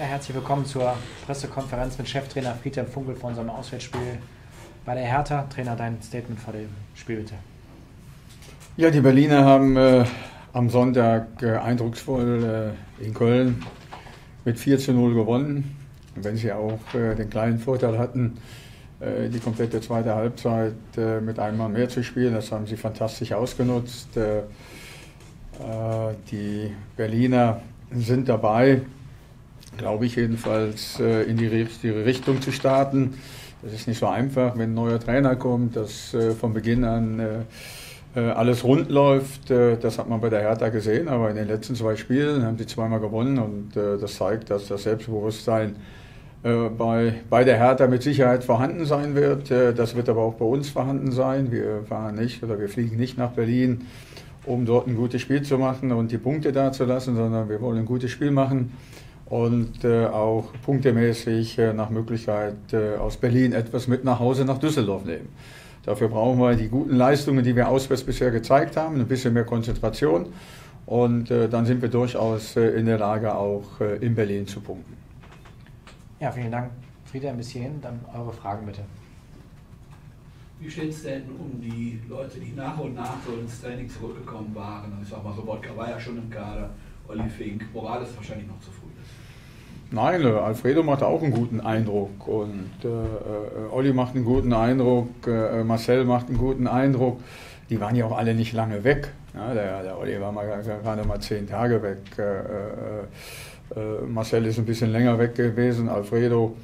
Ja, herzlich willkommen zur Pressekonferenz mit Cheftrainer Friedhelm Funkel vor unserem Auswärtsspiel bei der Hertha. Trainer, dein Statement vor dem Spiel bitte. Ja, die Berliner haben äh, am Sonntag äh, eindrucksvoll äh, in Köln mit 4 zu 0 gewonnen. wenn sie auch äh, den kleinen Vorteil hatten, äh, die komplette zweite Halbzeit äh, mit einem Mal mehr zu spielen, das haben sie fantastisch ausgenutzt. die Berliner sind dabei, glaube ich jedenfalls, in die richtige Richtung zu starten. Das ist nicht so einfach, wenn ein neuer Trainer kommt, dass von Beginn an äh, alles rund läuft. Äh, das hat man bei der Hertha gesehen, aber in den letzten zwei Spielen haben sie zweimal gewonnen und äh, das zeigt, dass das Selbstbewusstsein bei, bei der Hertha mit Sicherheit vorhanden sein wird. Das wird aber auch bei uns vorhanden sein. Wir fahren nicht oder wir fliegen nicht nach Berlin, um dort ein gutes Spiel zu machen und die Punkte da zu lassen, sondern wir wollen ein gutes Spiel machen und auch punktemäßig nach Möglichkeit aus Berlin etwas mit nach Hause nach Düsseldorf nehmen. Dafür brauchen wir die guten Leistungen, die wir auswärts bisher gezeigt haben, ein bisschen mehr Konzentration. Und äh, dann sind wir durchaus äh, in der Lage, auch äh, in Berlin zu punkten. Ja, vielen Dank. Frieda, bis hierhin. Dann eure Fragen bitte. Wie steht es denn um die Leute, die nach und nach so ins Training zurückgekommen waren? Ich sag mal so, Wodka war ja schon im Kader, Olli Fink, Morales wahrscheinlich noch zu früh. Nein, äh, Alfredo macht auch einen guten Eindruck und äh, äh, Olli macht einen guten Eindruck, äh, Marcel macht einen guten Eindruck. Die waren ja auch alle nicht lange weg. Ja, der, der Olli war mal, gerade mal zehn Tage weg. Äh, äh, Marcel ist ein bisschen länger weg gewesen. Alfredo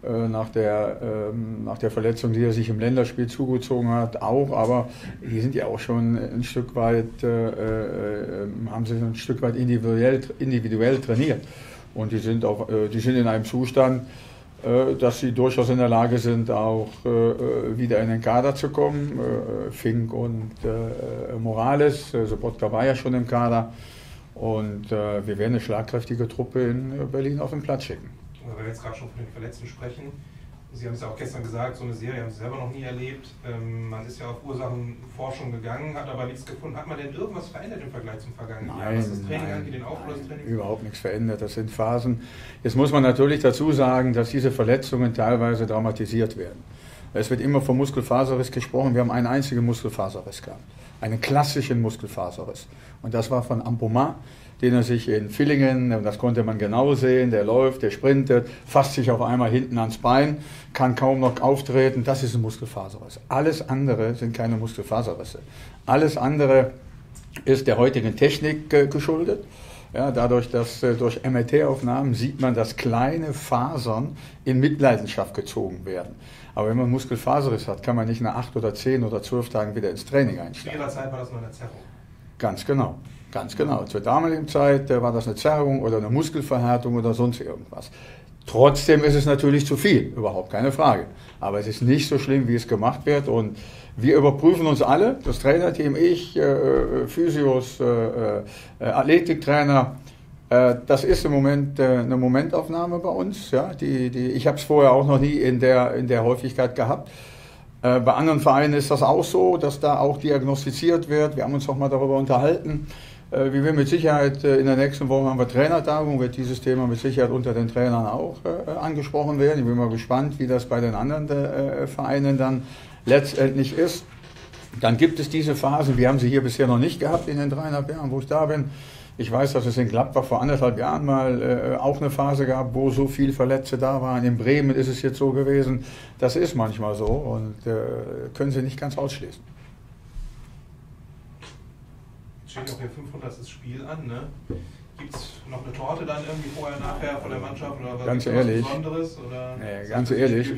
nach der, ähm, nach der Verletzung, die er sich im Länderspiel zugezogen hat, auch. Aber die sind ja auch schon ein Stück weit, haben sich ein Stück weit individuell, individuell trainiert. Und die sind, auf, äh, die sind in einem Zustand, äh, dass sie durchaus in der Lage sind, auch äh, wieder in den Kader zu kommen. Fink und Morales, Sobotka war ja schon im Kader. Und wir werden eine schlagkräftige Truppe in Berlin auf den Platz schicken. Weil wir jetzt gerade schon von den Verletzten sprechen, Sie haben es ja auch gestern gesagt, so eine Serie haben Sie selber noch nie erlebt. Ähm, man ist ja auf Ursachenforschung gegangen, hat aber nichts gefunden. Hat man denn irgendwas verändert im Vergleich zum vergangenen nein, Jahr? Was das Training angeht, den Aufbau des Trainings? Überhaupt nichts verändert. Das sind Phasen. Jetzt muss man natürlich dazu sagen, dass diese Verletzungen teilweise dramatisiert werden. Es wird immer vom Muskelfaserriss gesprochen. Wir haben einen einzigen Muskelfaserriss gehabt. Einen klassischen Muskelfaserriss. Und das war von Ampoma den er sich in Villingen, das konnte man genau sehen, der läuft, der sprintet, fasst sich auf einmal hinten ans Bein, kann kaum noch auftreten, das ist ein Muskelfaserriss. Alles andere sind keine Muskelfaserrisse. Alles andere ist der heutigen Technik äh, geschuldet. Ja, dadurch, dass äh, durch MRT-Aufnahmen sieht man, dass kleine Fasern in Mitleidenschaft gezogen werden. Aber wenn man Muskelfaserriss hat, kann man nicht nach acht oder zehn oder zwölf Tagen wieder ins Training einsteigen. Zu Ihrer Zeit war das nur eine Zerrung? Ganz genau. Ganz genau. Zur damaligen Zeit war das eine Zerrung oder eine Muskelverhärtung oder sonst irgendwas. Trotzdem ist es natürlich zu viel, überhaupt keine Frage. Aber es ist nicht so schlimm, wie es gemacht wird. Und wir überprüfen uns alle, das Trainerteam, ich, äh, Physios, äh, äh, Athletiktrainer. Äh, das ist im Moment äh, eine Momentaufnahme bei uns. Ja? Die, die, ich habe es vorher auch noch nie in der, in der Häufigkeit gehabt. Äh, bei anderen Vereinen ist das auch so, dass da auch diagnostiziert wird. Wir haben uns auch mal darüber unterhalten äh, wir mit Sicherheit in der nächsten Woche haben wir Trainertagung, wird dieses Thema mit Sicherheit unter den Trainern auch angesprochen werden. Ich bin mal gespannt, wie das bei den anderen Vereinen dann letztendlich ist. Dann gibt es diese Phasen, wir haben sie hier bisher noch nicht gehabt in den dreieinhalb Jahren, wo ich da bin. Ich weiß, dass es in Gladbach vor anderthalb Jahren mal äh, auch eine Phase gab, wo so viele Verletzte da waren. In Bremen ist es jetzt so gewesen. Das ist manchmal so und äh, können Sie nicht ganz ausschließen steht auch ihr 500. Spiel an, ne? Gibt es noch eine Torte dann irgendwie vorher, nachher von der Mannschaft oder was ganz ehrlich, Besonderes? Oder nee, ganz ehrlich,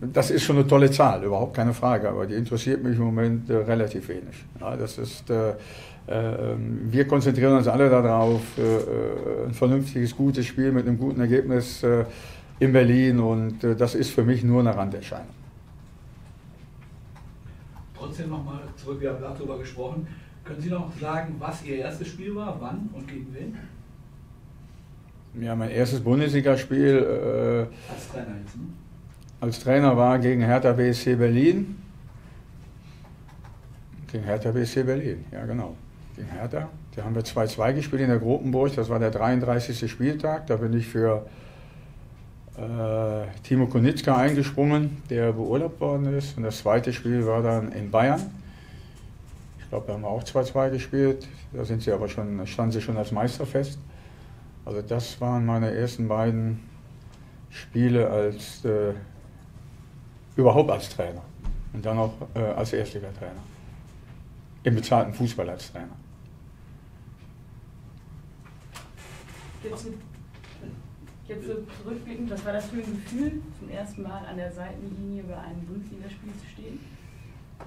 das ist schon eine tolle Zahl, überhaupt keine Frage, aber die interessiert mich im Moment äh, relativ wenig. Ja, das ist, äh, äh, wir konzentrieren uns alle darauf, äh, äh, ein vernünftiges, gutes Spiel mit einem guten Ergebnis äh, in Berlin und das ist für mich nur eine Randerscheinung. Trotzdem nochmal zurück, wir haben darüber gesprochen. Können Sie noch sagen, was Ihr erstes Spiel war, wann und gegen wen? Ja, mein erstes Bundesligaspiel als Trainer jetzt, ne? Als Trainer war gegen Hertha BSC Berlin. Gegen Hertha BSC Berlin, ja genau. Gegen Hertha. Da haben wir 2-2 gespielt in der Grotenburg. Das war der 33. Spieltag. Da bin ich für äh, Timo Konitzka eingesprungen, der beurlaubt worden ist. Und das zweite Spiel war dann in Bayern. Ich glaube, da haben wir auch 2-2 gespielt. Da sind sie aber schon, standen sie schon als Meister fest. Also das waren meine ersten beiden Spiele als äh, überhaupt als Trainer und dann auch äh, als Erstligatrainer. Im bezahlten Fußball als Trainer. Jetzt, jetzt so zurückblickend, was war das für ein Gefühl, zum ersten Mal an der Seitenlinie bei einem Bundesligaspiel zu stehen?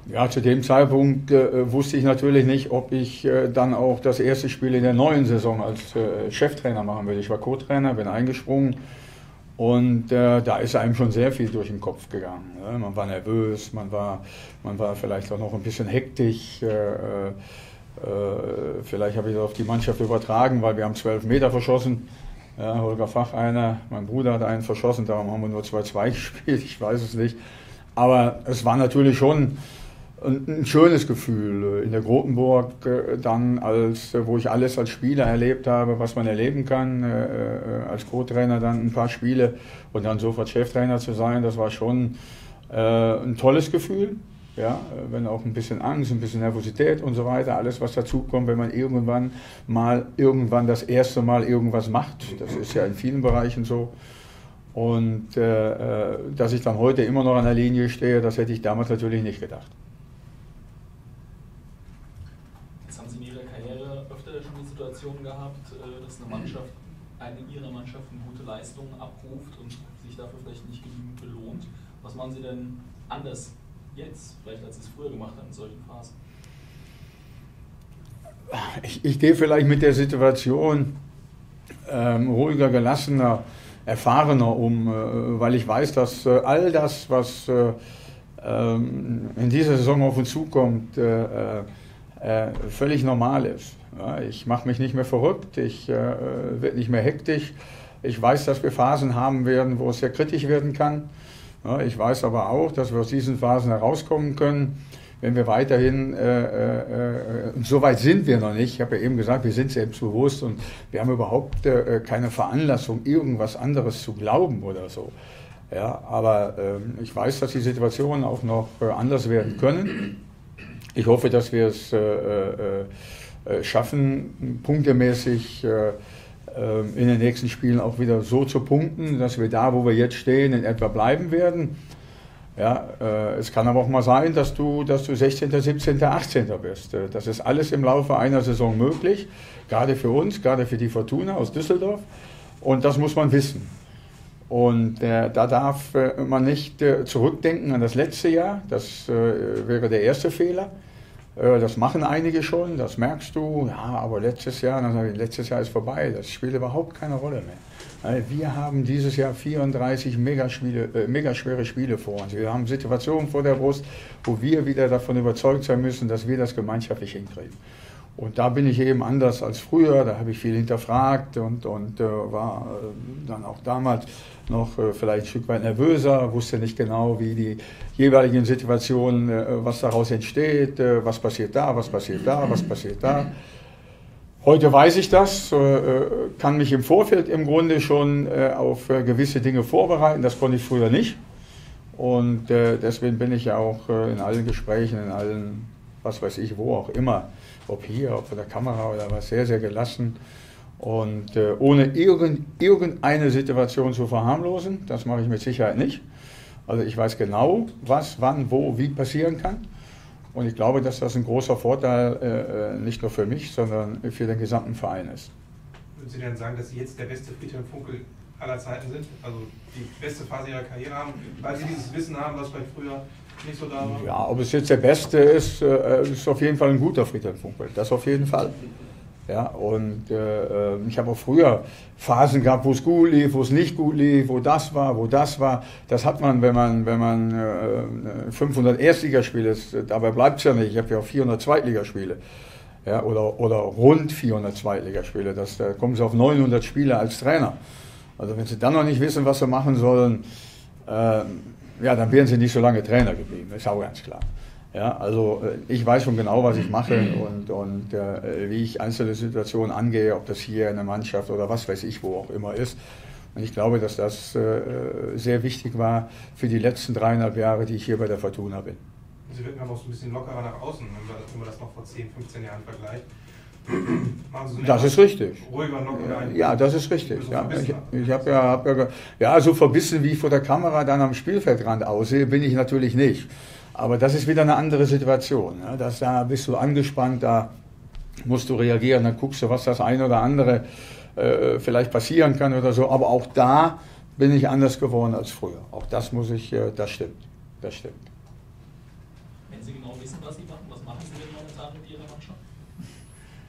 Ja, zu dem Zeitpunkt äh, wusste ich natürlich nicht, ob ich äh, dann auch das erste Spiel in der neuen Saison als äh, Cheftrainer machen will. Ich war Co-Trainer, bin eingesprungen und äh, da ist einem schon sehr viel durch den Kopf gegangen. Ne? Man war nervös, man war, man war vielleicht auch noch ein bisschen hektisch. Äh, äh, vielleicht habe ich das auf die Mannschaft übertragen, weil wir haben zwölf Meter verschossen. Ja, Holger Fach einer, mein Bruder hat einen verschossen, darum haben wir nur 2-2 gespielt, ich weiß es nicht. Aber es war natürlich schon ein schönes Gefühl äh, in der Grotenburg äh, dann, als, äh, wo ich alles als Spieler erlebt habe, was man erleben kann, als Co-Trainer dann ein paar Spiele und dann sofort Cheftrainer zu sein, das war schon ein tolles Gefühl. Ja, wenn auch ein bisschen Angst, ein bisschen Nervosität und so weiter, alles was dazukommt, wenn man irgendwann mal irgendwann das erste Mal irgendwas macht. Das ist ja in vielen Bereichen so. Und äh, dass ich dann heute immer noch an der Linie stehe, das hätte ich damals natürlich nicht gedacht. Situation gehabt, äh, dass eine Mannschaft, eine ihrer Mannschaften gute Leistungen abruft und sich dafür vielleicht nicht genügend belohnt. Was machen Sie denn anders jetzt, vielleicht als Sie es früher gemacht haben in solchen Phasen? Ich, ich gehe vielleicht mit der Situation ähm, ruhiger, gelassener, erfahrener um, äh, weil ich weiß, dass äh, all das, was äh, ähm, in dieser Saison auf uns zukommt, äh, völlig normal ist. Ja, ich mache mich nicht mehr verrückt, ich äh, werde nicht mehr hektisch. Ich weiß, dass wir Phasen haben werden, wo es sehr kritisch werden kann. Ja, ich weiß aber auch, dass wir aus diesen Phasen herauskommen können, wenn wir weiterhin, äh, äh, äh so weit sind wir noch nicht, ich habe ja eben gesagt, wir sind selbstbewusst und wir haben überhaupt äh, keine Veranlassung, irgendwas anderes zu glauben oder so. Ja, aber ähm, ich weiß, dass die Situationen auch noch äh, anders werden können. Ich hoffe, dass wir es äh, schaffen, punktemäßig äh, äh, in den nächsten Spielen auch wieder so zu punkten, dass wir da, wo wir jetzt stehen, in etwa bleiben werden. Ja, äh, es kann aber auch mal sein, dass du, dass du 16., 17., 18. bist. Das ist alles im Laufe einer Saison möglich, gerade für uns, gerade für die Fortuna aus Düsseldorf. Und das muss man wissen. Und äh, da darf äh, man nicht zurückdenken an das letzte Jahr. Das wäre der erste Fehler. Äh, das machen einige schon, das merkst du. Ja, aber letztes Jahr, dann letztes Jahr ist vorbei, das spielt überhaupt keine Rolle mehr. Wir haben dieses Jahr 34 mega, Spiele, äh, mega schwere Spiele vor uns. Wir haben Situationen vor der Brust, wo wir wieder davon überzeugt sein müssen, dass wir das gemeinschaftlich hinkriegen. Und da bin ich eben anders als früher, da habe ich viel hinterfragt und, und äh, war äh, dann auch damals noch äh, vielleicht ein Stück weit nervöser, wusste nicht genau, wie die jeweiligen Situationen, äh, was daraus entsteht, äh, was passiert da, was passiert da, was passiert da. Heute weiß ich das, kann mich im Vorfeld im Grunde schon auf gewisse Dinge vorbereiten, das konnte ich früher nicht. Und deswegen bin ich ja auch in allen Gesprächen, in allen, was weiß ich, wo auch immer, ob hier, ob vor der Kamera oder was, sehr, sehr gelassen und äh, ohne irgend, irgendeine Situation zu verharmlosen. Das mache ich mit Sicherheit nicht. Also ich weiß genau, was, wann, wo, wie passieren kann. Und ich glaube, dass das ein großer Vorteil äh, äh nicht nur für mich, sondern für den gesamten Verein ist. Würden Sie denn sagen, dass Sie jetzt der beste Friedhelm Funkel aller Zeiten sind? Also die beste Phase Ihrer Karriere haben, weil Sie dieses Wissen haben, was vielleicht früher nicht so da war? Ja, ob es jetzt der beste ist, äh, ist auf jeden Fall ein guter Friedhelm Funkel. Das auf jeden Fall. Ja, und äh, ich habe auch früher Phasen gehabt, wo es gut lief, wo es nicht gut lief, wo das war, wo das war. Das hat man, wenn man, wenn man äh, 500 Erstligaspiele ist, dabei bleibt es ja nicht. Ich habe ja auch 400 Zweitligaspiele. Ja, oder, oder rund 400 Zweitligaspiele. Das, da kommen sie auf 900 Spiele als Trainer. Also wenn sie dann noch nicht wissen, was sie machen sollen, äh, ja, dann wären sie nicht so lange Trainer geblieben, ist auch ganz klar. Ja, also äh, ich weiß schon genau, was ich mache und, und äh, wie ich einzelne Situationen angehe, ob das hier in der Mannschaft oder was weiß ich, wo auch immer ist. Und ich glaube, dass das äh, sehr wichtig war für die letzten dreieinhalb Jahre, die ich hier bei der Fortuna bin. Sie wirken aber auch so ein bisschen lockerer nach außen, wenn man das noch vor 10, 15 Jahren vergleicht. So das ist richtig. Ruhiger, lockerer. Ja, das ist richtig. Ja, ich ich habe ja, hab ja, ja, so verbissen, wie ich vor der Kamera dann am Spielfeldrand aussehe, bin ich natürlich nicht. Aber das ist wieder eine andere Situation. Ja. Das, da bist du angespannt, da musst du reagieren, dann guckst du, was das eine oder andere äh, vielleicht passieren kann oder so. Aber auch da bin ich anders geworden als früher. Auch das muss ich, äh, das stimmt. Das stimmt. Wenn Sie genau wissen, was Sie machen, was machen Sie denn momentan mit Ihrer Mannschaft?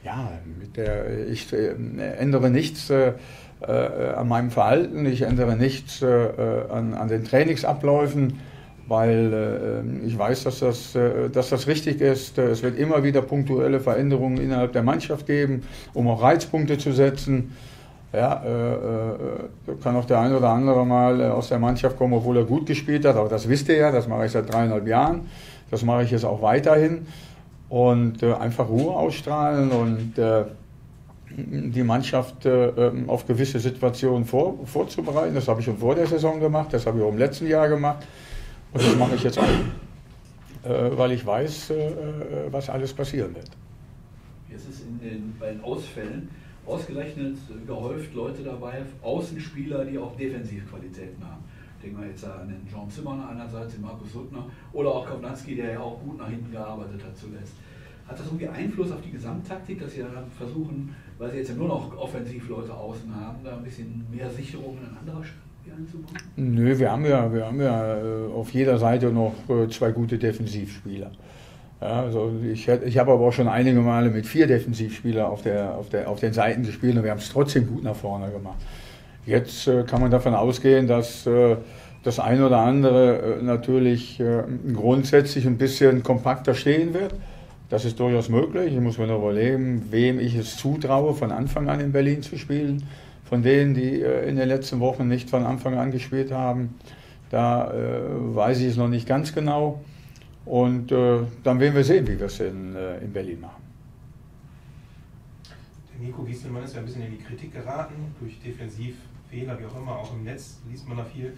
Ja, der, ich äh, ändere nichts äh, äh, an meinem Verhalten, ich ändere nichts äh, an, an, den Trainingsabläufen, weil ich weiß, dass das, dass das richtig ist. Es wird immer wieder punktuelle Veränderungen innerhalb der Mannschaft geben, um auch Reizpunkte zu setzen. Ja, äh, kann auch der eine oder andere mal aus der Mannschaft kommen, obwohl er gut gespielt hat. Aber das wisst ihr ja, das mache ich seit dreieinhalb Jahren. Das mache ich jetzt auch weiterhin. Und äh, einfach Ruhe ausstrahlen und äh, die Mannschaft äh, ähm, auf gewisse Situationen vor, vorzubereiten. Das habe ich schon vor der Saison gemacht, das habe ich auch im letzten Jahr gemacht. Und das mache ich jetzt auch, äh, weil ich weiß, äh, was alles passieren wird. Jetzt ist in den, bei den Ausfällen ausgerechnet gehäuft Leute dabei, Außenspieler, die auch Defensivqualitäten haben. Denken wir jetzt an den John Zimmer einerseits, den Markus Suttner oder auch Kovnatski, der ja auch gut nach hinten gearbeitet hat zuletzt. Hat das irgendwie Einfluss auf die Gesamttaktik, dass Sie dann versuchen, weil Sie jetzt ja nur noch Offensivleute außen haben, da ein bisschen mehr Sicherungen an anderer Stelle? Nö, wir haben ja, wir haben ja äh, auf jeder Seite noch äh, zwei gute Defensivspieler. Ja, also ich, ich habe aber auch schon einige Male mit vier Defensivspielern auf, der, auf, der, auf den Seiten gespielt und wir haben es trotzdem gut nach vorne gemacht. Jetzt äh, kann man davon ausgehen, dass äh, das eine oder andere äh, natürlich grundsätzlich ein bisschen kompakter stehen wird. Das ist durchaus möglich. Ich muss mir nur überlegen, wem ich es zutraue, von Anfang an in Berlin zu spielen. Von denen, die in den letzten Wochen nicht von Anfang an gespielt haben, da weiß ich es noch nicht ganz genau. Und dann werden wir sehen, wie wir es in, in Berlin machen. Der Nico Gieselmann ist ja ein bisschen in die Kritik geraten durch Defensivfehler, wie auch immer. Auch im Netz liest man da viel.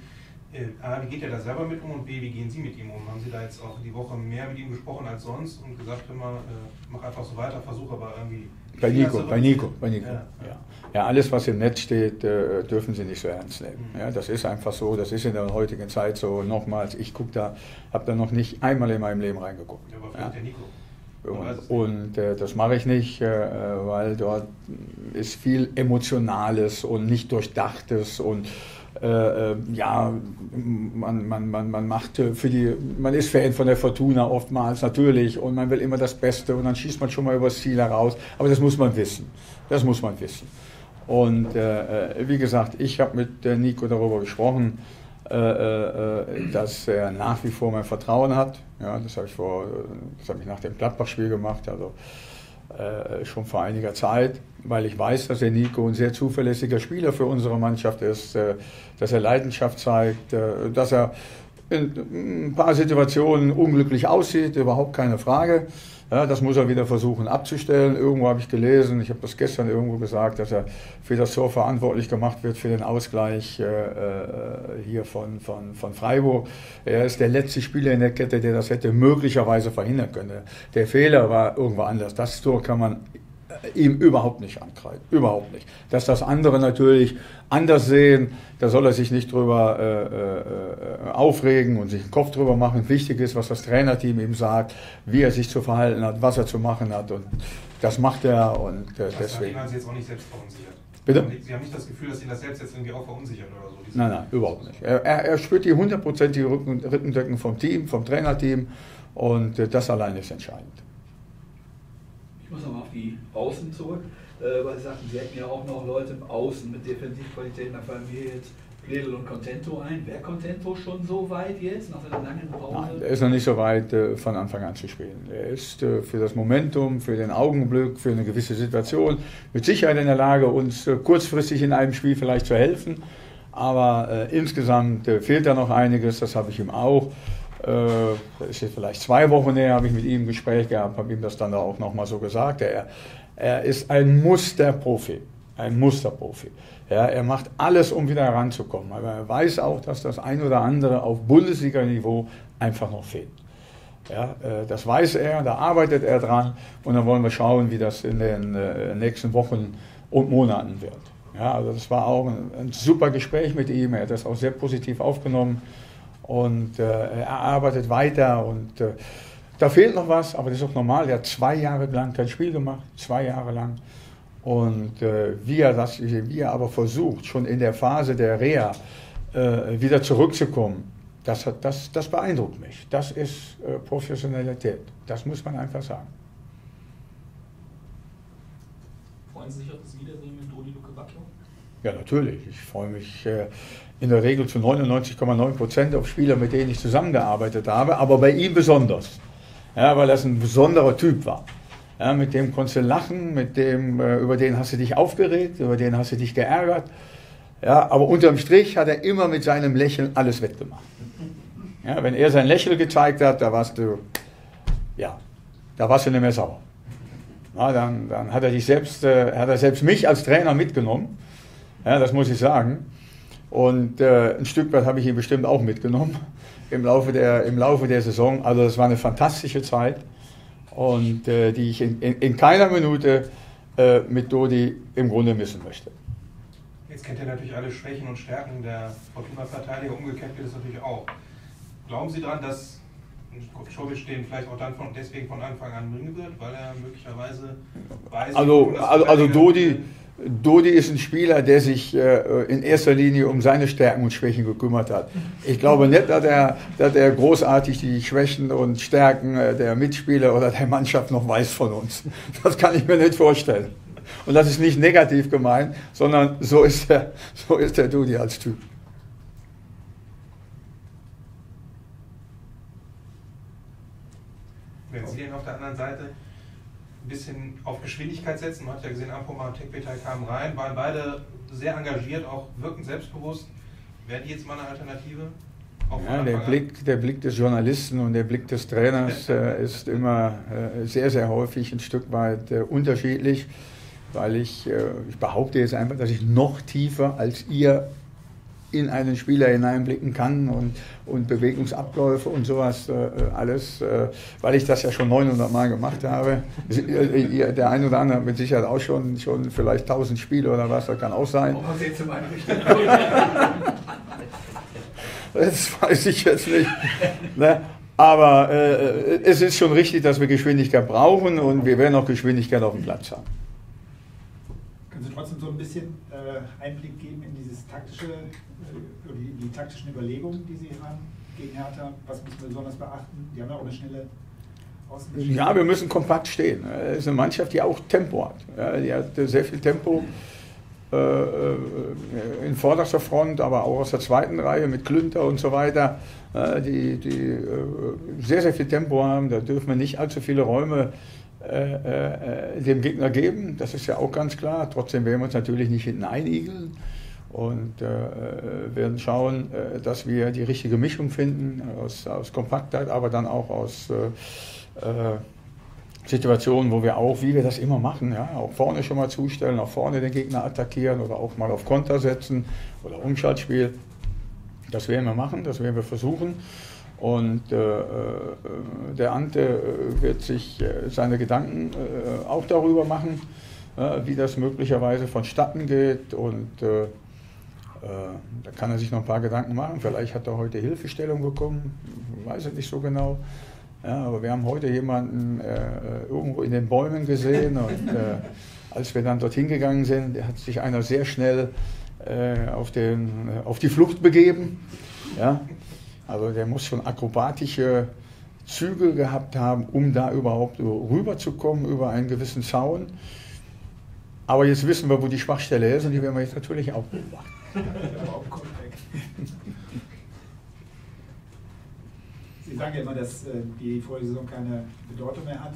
Äh, A, wie geht er da selber mit um und B, wie gehen Sie mit ihm um? Haben Sie da jetzt auch die Woche mehr mit ihm gesprochen als sonst und gesagt, immer, äh, mach einfach so weiter, versuch aber irgendwie. Bei Nico, bei Nico, bei Nico. Ja, ja. ja, alles, was im Netz steht, äh, dürfen Sie nicht so ernst nehmen. Mhm. Ja, das ist einfach so, das ist in der heutigen Zeit so. Nochmals, ich gucke da, habe da noch nicht einmal in meinem Leben reingeguckt. Ja, aber ja. der Nico. Und, äh, das mache ich nicht, äh, weil dort ist viel Emotionales und nicht Durchdachtes und äh, äh, ja, man, man, man, man macht für die, man ist Fan von der Fortuna oftmals natürlich und man will immer das Beste und dann schießt man schon mal übers Ziel heraus, aber das muss man wissen. Das muss man wissen. Und äh, äh wie gesagt, ich habe mit Nico darüber gesprochen, dass er nach wie vor mein Vertrauen hat. Ja, das habe ich habe ich nach dem Gladbach-Spiel gemacht. Also äh, schon vor einiger Zeit, weil ich weiß, dass der Nico ein sehr zuverlässiger Spieler für unsere Mannschaft ist, äh, dass er Leidenschaft zeigt, äh, dass er in ein paar Situationen unglücklich aussieht, überhaupt keine Frage. Ja, das muss er wieder versuchen abzustellen. Irgendwo habe ich gelesen, ich habe das gestern irgendwo gesagt, dass er für das Tor verantwortlich gemacht wird für den Ausgleich äh, äh, hier von, von, von Freiburg. Er ist der letzte Spieler in der Kette, der das hätte möglicherweise verhindern können. Der Fehler war irgendwo anders. Das Tor kann man ihm überhaupt nicht ankreiden. Überhaupt nicht. Dass das andere natürlich anders sehen, da soll er sich nicht drüber äh, äh, aufregen und sich einen Kopf drüber machen. Wichtig ist, was das Trainerteam ihm sagt, wie er sich zu verhalten hat, was er zu machen hat. Und das macht er und äh, deswegen. haben Sie jetzt auch nicht selbst verunsichert. Bitte? Sie haben nicht das Gefühl, dass Sie das selbst jetzt irgendwie auch verunsichern oder so? Nein, nein, überhaupt nicht. Er, er, er spürt die hundertprozentige Rücken, Rückendeckung vom Team, vom Trainerteam und äh, das allein ist entscheidend. Muss nochmal auf die Außen zurück, äh, weil Sie sagten, Sie hätten ja auch noch Leute im Außen mit Defensivqualitäten. Da fallen mir jetzt Pledel und Contento ein. Wäre Contento schon so weit jetzt, nach einer langen Pause? Nein, er ist noch nicht so weit, äh, von Anfang an zu spielen. Er ist äh, für das Momentum, für den Augenblick, für eine gewisse Situation mit Sicherheit in der Lage, uns äh, kurzfristig in einem Spiel vielleicht zu helfen. Aber äh, insgesamt äh, fehlt da noch einiges, das habe ich ihm auch äh, ist jetzt vielleicht zwei Wochen her, habe ich mit ihm ein Gespräch gehabt, habe ihm das dann auch nochmal so gesagt. Er, er ist ein Musterprofi, ein Musterprofi. Ja, er macht alles, um wieder heranzukommen. Aber er weiß auch, dass das ein oder andere auf Bundesliga-Niveau einfach noch fehlt. Ja, äh, das weiß er, da arbeitet er dran und dann wollen wir schauen, wie das in den äh, nächsten Wochen und Monaten wird. Ja, also das war auch ein, ein super Gespräch mit ihm, er hat das auch sehr positiv aufgenommen und äh, er arbeitet weiter und äh, da fehlt noch was, aber das ist auch normal. Er hat zwei Jahre lang kein Spiel gemacht, zwei Jahre lang. Und äh, wie, er das, wie er aber versucht, schon in der Phase der Reha äh, wieder zurückzukommen, das, hat, das, das beeindruckt mich. Das ist äh, Professionalität. Das muss man einfach sagen. Freuen Sie sich auf das Wiedersehen mit Dodi Luke Bacchio? Ja, natürlich. Ich freue mich äh, in der Regel zu 99,9 Prozent auf Spieler, mit denen ich zusammengearbeitet habe, aber bei ihm besonders. Ja, weil das ein besonderer Typ war. Ja, mit dem konntest du lachen, mit dem, äh, über den hast du dich aufgeregt, über den hast du dich geärgert. Ja, aber unterm Strich hat er immer mit seinem Lächeln alles wettgemacht. Ja, wenn er sein Lächeln gezeigt hat, da warst du, ja, da warst du nicht mehr sauer. Ja, dann, dann hat er dich selbst, äh, hat er selbst mich als Trainer mitgenommen. Ja, das muss ich sagen. Und äh, ein Stück weit habe ich ihn bestimmt auch mitgenommen im Laufe der, im Laufe der Saison. Also das war eine fantastische Zeit und äh, die ich in, in, in keiner Minute äh, mit Dodi im Grunde missen möchte. Jetzt kennt ihr natürlich alle Schwächen und Stärken der Fortuna-Verteidiger, umgekehrt geht es natürlich auch. Glauben Sie daran, dass Kopfschowitsch den vielleicht auch dann von, deswegen von Anfang an bringen wird, weil er möglicherweise weiß, also, also, also Dodi, Dodi ist ein Spieler, der sich äh, in erster Linie um seine Stärken und Schwächen gekümmert hat. Ich glaube nicht, dass er, dass er großartig die Schwächen und Stärken äh, der Mitspieler oder der Mannschaft noch weiß von uns. Das kann ich mir nicht vorstellen. Und das ist nicht negativ gemeint, sondern so ist der, so ist der Dodi als Typ. Wenn Sie denn auf der anderen Seite ein bisschen auf Geschwindigkeit setzen. Man hat ja gesehen, Ampoma und Tekbetai kamen rein, waren beide sehr engagiert, auch wirken selbstbewusst. Wären die jetzt mal eine Alternative? Ja, der Blick, der Blick des Journalisten und der Blick des Trainers äh, ist immer äh, sehr, sehr häufig ein Stück weit äh, unterschiedlich, weil ich, äh, ich behaupte jetzt einfach, dass ich noch tiefer als ihr in einen Spieler hineinblicken kann und, und Bewegungsabläufe und sowas äh, alles, äh, weil ich das ja schon 900 Mal gemacht habe. Äh, der eine oder andere hat mit Sicherheit auch schon, schon vielleicht 1000 Spiele oder was, das kann auch sein. Das weiß ich jetzt nicht. Ne? Aber äh, es ist schon richtig, dass wir Geschwindigkeit brauchen und wir werden auch Geschwindigkeit auf dem Platz haben. Können Sie trotzdem so ein bisschen äh, Einblick geben in dieses taktische die, die taktischen Überlegungen, die Sie haben gegen Hertha? Was müssen wir besonders beachten? Die haben ja auch eine schnelle Außenbeschiede. Ja, wir müssen kompakt stehen. Es ist eine Mannschaft, die auch Tempo hat. Ja, die hat sehr viel Tempo äh, äh, in vorderster Front, aber auch aus der zweiten Reihe mit Klünter und so weiter, äh, die, die äh, sehr, sehr viel Tempo haben. Da dürfen wir nicht allzu viele Räume äh, äh, dem Gegner geben. Das ist ja auch ganz klar. Trotzdem werden wir uns natürlich nicht hinten einigeln und äh, werden schauen, äh, dass wir die richtige Mischung finden aus, aus Kompaktheit, aber dann auch aus äh, äh, Situationen, wo wir auch, wie wir das immer machen, ja, auch vorne schon mal zustellen, auch vorne den Gegner attackieren oder auch mal auf Konter setzen oder Umschaltspiel. Das werden wir machen, das werden wir versuchen. Und äh, äh, der Ante wird sich seine Gedanken auch darüber machen, wie das möglicherweise vonstatten geht. Und äh, da kann er sich noch ein paar Gedanken machen. Vielleicht hat er heute Hilfestellung bekommen, weiß ich nicht so genau. Ja, aber wir haben heute jemanden äh, irgendwo in den Bäumen gesehen und äh, als wir dann dorthin gegangen sind, hat sich einer sehr schnell äh, auf, den, auf die Flucht begeben. Ja? Also der muss schon akrobatische Züge gehabt haben, um da überhaupt rüberzukommen über einen gewissen Zaun. Aber jetzt wissen wir, wo die Schwachstelle ist und die werden wir jetzt natürlich auch beobachten. Sie sagen ja immer, dass äh, die Vorsaison keine Bedeutung mehr hat.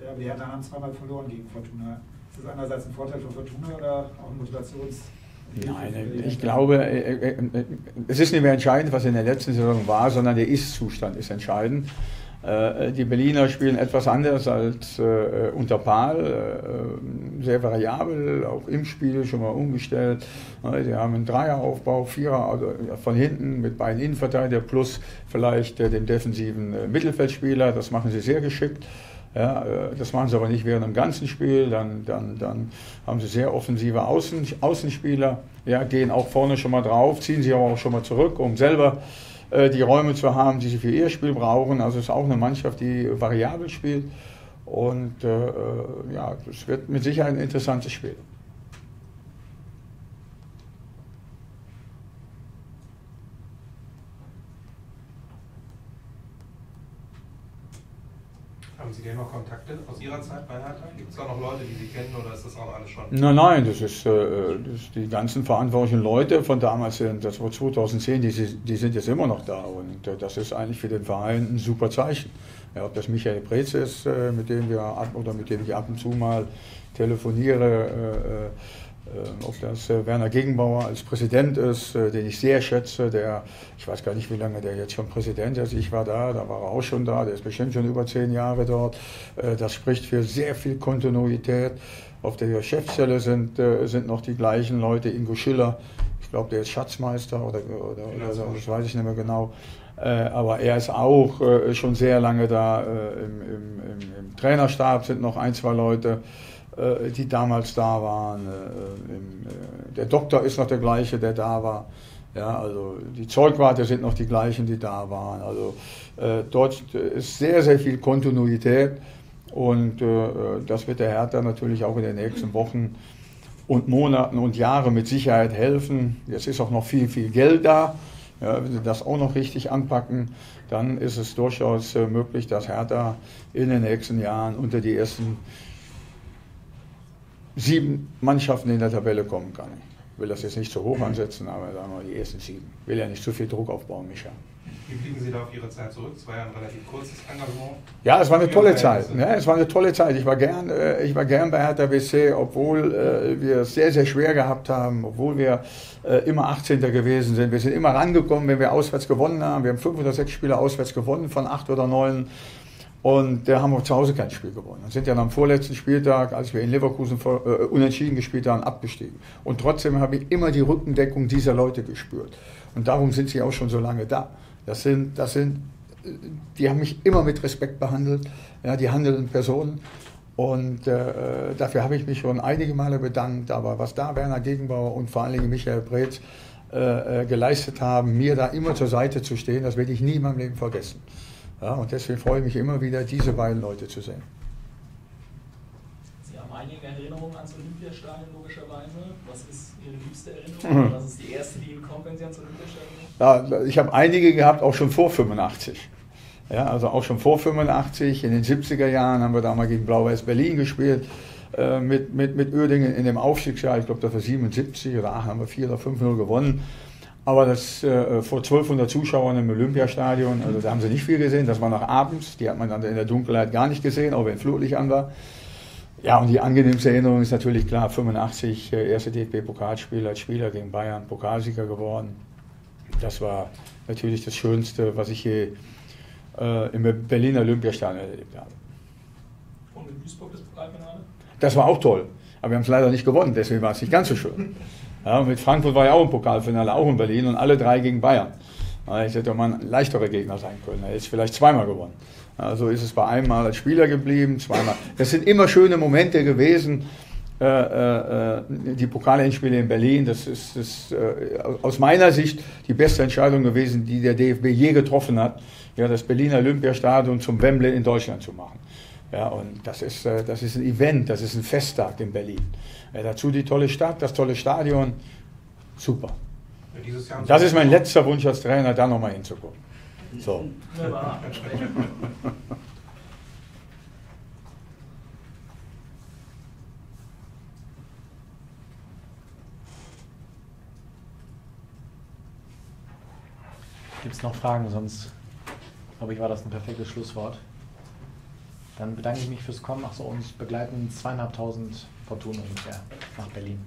Äh, aber die Hertha haben zweimal verloren gegen Fortuna. Ist das einerseits ein Vorteil für Fortuna oder auch ein Motivationsfaktor Nein, ich glaube, äh, äh, äh, es ist nicht mehr entscheidend, was in der letzten Saison war, sondern der Ist-Zustand ist entscheidend. Die Berliner spielen etwas anders als unter Pahl, sehr variabel, auch im Spiel schon mal umgestellt. Sie haben einen Dreieraufbau, Vierer also von hinten mit beiden Innenverteidigern plus vielleicht dem defensiven Mittelfeldspieler. Das machen sie sehr geschickt. Ja, äh, das machen sie aber nicht während dem ganzen Spiel. Dann, dann, dann haben sie sehr offensive Außen, Außenspieler, ja, gehen auch vorne schon mal drauf, ziehen sich aber auch schon mal zurück, um selber äh, die Räume zu haben, die sie für ihr Spiel brauchen. Also es ist auch eine Mannschaft, die variabel spielt. Und äh, äh ja, es wird mit Sicherheit ein interessantes Spiel. Haben Sie denn noch Kontakte aus Ihrer Zeit bei Hertha? Gibt es da noch Leute, die Sie kennen oder ist das auch alles schon? Nein, nein, das ist, äh, das die ganzen verantwortlichen Leute von damals, das war 2010, die, die sind jetzt immer noch da und äh, das ist eigentlich für den Verein ein super Zeichen. Ja, ob das Michael Preetz ist, äh, mit dem wir ab, oder mit dem ich ab und zu mal telefoniere, äh äh, ob das äh, Werner Gegenbauer als Präsident ist, äh, den ich sehr schätze, der, ich weiß gar nicht, wie lange der jetzt schon Präsident ist, ich war da, da war er auch schon da, der ist bestimmt schon über zehn Jahre dort. Das spricht für sehr viel Kontinuität. Auf der Geschäftsstelle sind, sind noch die gleichen Leute, Ingo Schiller, ich glaube, der ist Schatzmeister oder, oder, oder so, das weiß ich nicht mehr genau. Aber er ist auch schon sehr lange da. Im, im, im Trainerstab sind noch ein, zwei Leute. Äh, die damals da waren. Äh, äh, der Doktor ist noch der gleiche, der da war. Ja, also die Zeugwarte sind noch die gleichen, die da waren. Also dort ist sehr, sehr viel Kontinuität und das wird der Hertha natürlich auch in den nächsten Wochen und Monaten und Jahren mit Sicherheit helfen. Jetzt ist auch noch viel, viel Geld da. Ja, wenn sie das auch noch richtig anpacken, dann ist es durchaus möglich, dass Hertha in den nächsten Jahren unter die ersten sieben Mannschaften in der Tabelle kommen kann. Ich will das jetzt nicht zu hoch ansetzen, aber sagen wir die ersten sieben. Ich will ja nicht zu viel Druck aufbauen, Micha. Wie blicken Sie da auf Ihre Zeit zurück? Es war ja ein relativ kurzes Engagement. Ja, es war eine tolle Zeit. Ja, es war eine tolle Zeit. Ich war gern, äh, ich war gern bei Hertha BC, obwohl äh, wir es sehr, sehr schwer gehabt haben, obwohl wir äh, immer 18. gewesen sind. Wir sind immer rangekommen, wenn wir auswärts gewonnen haben. Wir haben fünf oder sechs Spiele auswärts gewonnen von acht oder neun. Und da haben wir zu Hause kein Spiel gewonnen. Und sind ja am vorletzten Spieltag, als wir in Leverkusen vor, äh, unentschieden gespielt haben, abgestiegen. Und trotzdem habe ich immer die Rückendeckung dieser Leute gespürt. Und darum sind sie auch schon so lange da. Das sind, das sind, die haben mich immer mit Respekt behandelt, ja, die handelnden Personen. Und äh, dafür habe ich mich schon einige Male bedankt. Aber was da Werner Gegenbauer und vor allen Dingen Michael Breetz äh, äh, geleistet haben, mir da immer zur Seite zu stehen, das werde ich nie in meinem Leben vergessen. Ja, und deswegen freue ich mich immer wieder, diese beiden Leute zu sehen. Sie haben einige Erinnerungen ans Olympiastadion, logischerweise. Was ist Ihre liebste Erinnerung? Mhm. Was ist die erste, die Ihnen kommt, wenn Sie ans Olympiastadion Ja, ich habe einige gehabt, auch schon vor 85. Ja, also auch schon vor 85, in den 70er Jahren haben wir da mal gegen Blau-Weiß Berlin gespielt, äh, mit, mit, mit Uerdingen in dem Aufstiegsjahr, ich glaube, das war 77 oder 8 haben wir 4 oder 5-0 gewonnen. Aber das äh, vor 1200 Zuschauern im Olympiastadion, also da haben sie nicht viel gesehen, das war noch abends, die hat man dann in der Dunkelheit gar nicht gesehen, auch wenn Flutlicht an war. Ja, und die angenehmste Erinnerung ist natürlich klar, 85, äh, erste DFB-Pokalspiel als Spieler gegen Bayern, Pokalsieger geworden. Das war natürlich das Schönste, was ich je äh, im Berliner Olympiastadion erlebt habe. Und in Duisburg das Pokalfinale? Das war auch toll, aber wir haben es leider nicht gewonnen, deswegen war es nicht ganz so schön. Ja, mit Frankfurt war ja auch im Pokalfinale, auch in Berlin und alle drei gegen Bayern. Ich hätte mal ein leichterer Gegner sein können. Er ist vielleicht zweimal gewonnen. Also ist es bei einem Mal als Spieler geblieben, zweimal. Das sind immer schöne Momente gewesen. Äh, äh, äh die Pokalendspiele in Berlin, das ist, das, äh, aus meiner Sicht die beste Entscheidung gewesen, die der DFB je getroffen hat, ja, das Berliner Olympiastadion zum Wembley in Deutschland zu machen. Ja, und das ist, äh, das ist ein Event, das ist ein Festtag in Berlin. Ja, dazu die tolle Stadt, das tolle Stadion. Super. Ja, das ist mein letzter Wunsch als Trainer, da nochmal hinzukommen. So. Gibt es noch Fragen? Sonst glaube ich, war das ein perfektes Schlusswort. Dann bedanke ich mich fürs Kommen. Achso, uns begleiten zweieinhalbtausend Fortuna ungefähr nach Berlin.